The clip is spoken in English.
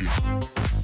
It.